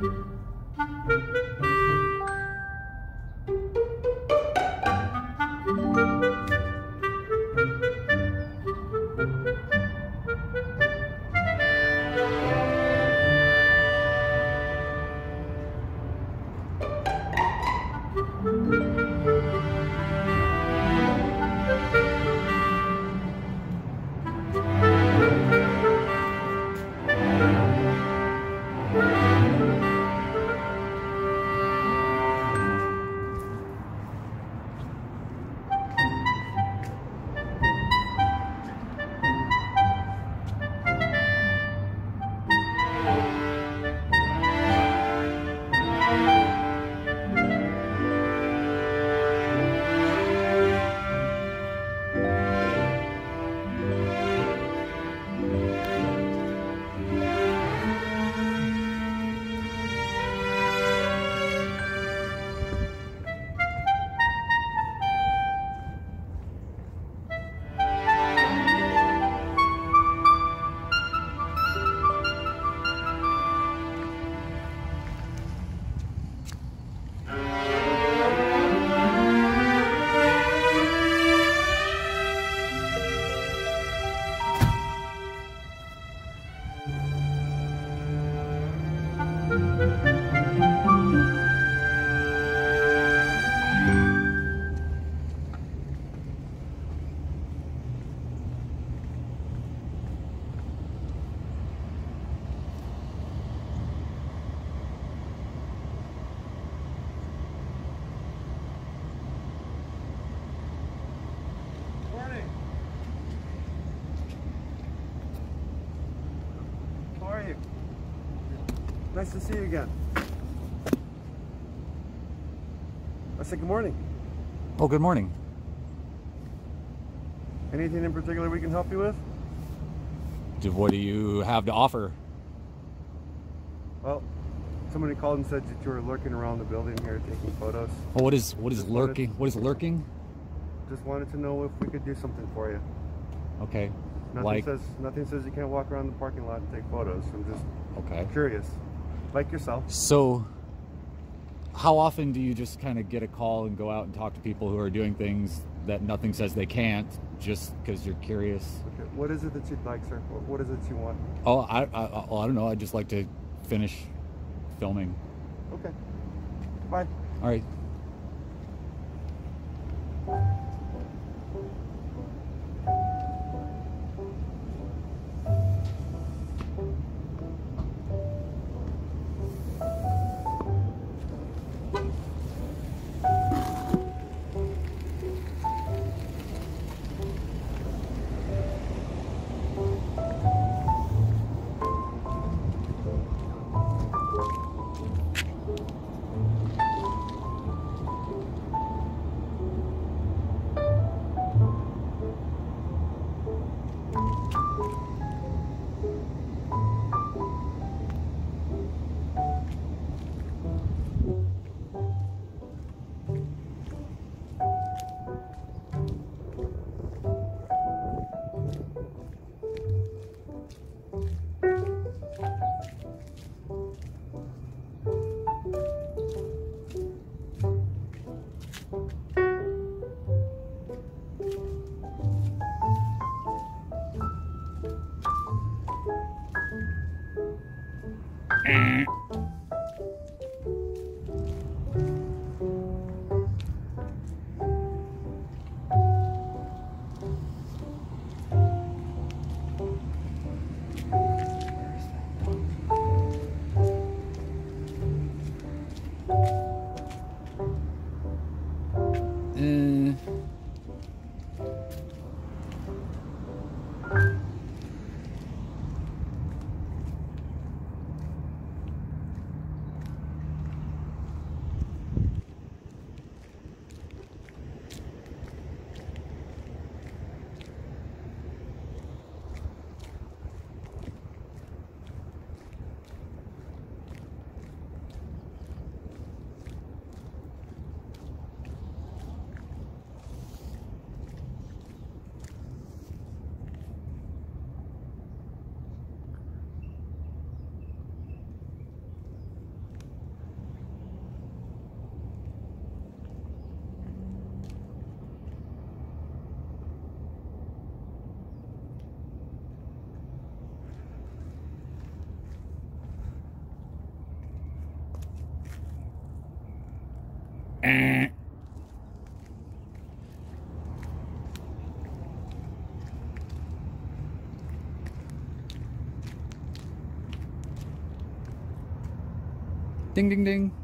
Thank you. To see you again. I said good morning. Oh, good morning. Anything in particular we can help you with? What do you have to offer? Well, somebody called and said that you were lurking around the building here taking photos. Oh, what is what is Just wanted- lurking? What is lurking? Just wanted to know if we could do something for you. Okay. Nothing Like says nothing says you can't walk around the parking lot and take photos. I'm just okay. curious. Like yourself. So how often do you just kind of get a call and go out and talk to people who are doing things that nothing says they can't just because you're curious? Okay. What is it that you'd like, sir? What, what is it you want? Oh, I, I, I I don't know. I'd just like to finish filming. Okay. Bye. All right. Mm-hmm. Ding, ding, ding.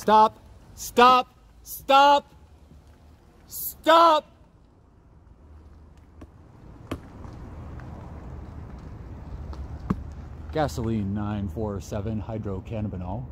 Stop! Stop! Stop! Stop! Gasoline 947 hydrocannabinol.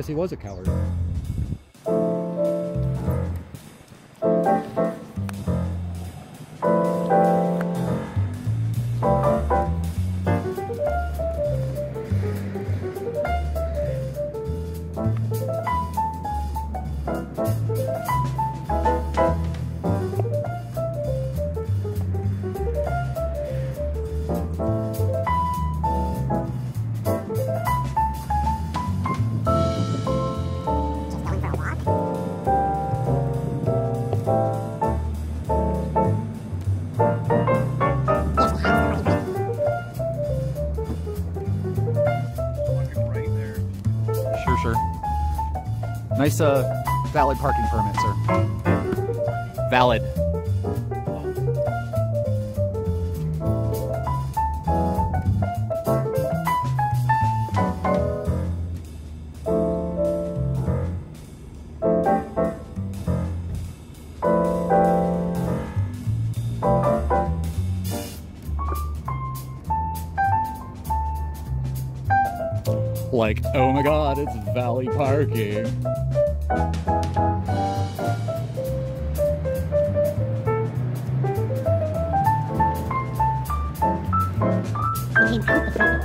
Guess he was a coward. a valid parking permit, sir. Valid. like, oh my god, it's valley parking came out